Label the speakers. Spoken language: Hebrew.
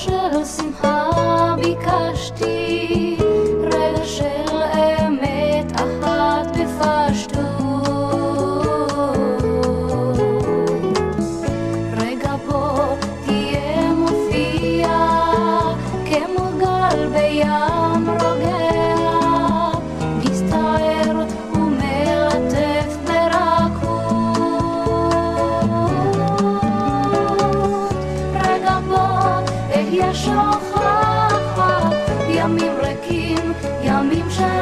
Speaker 1: shadows in יש הוכחה, ימים ריקים, ימים של...